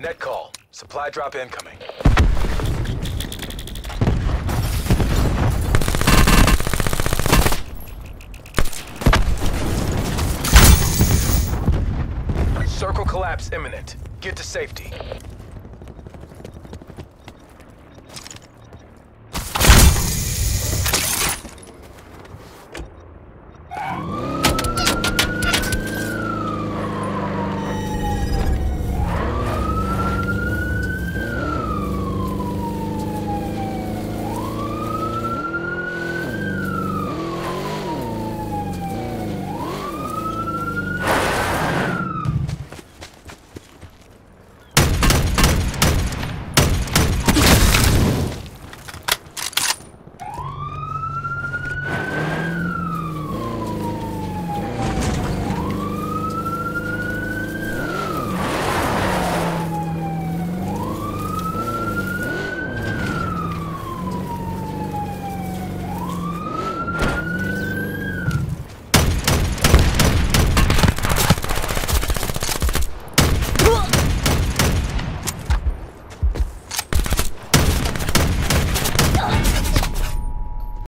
Net call. Supply drop incoming. Circle collapse imminent. Get to safety.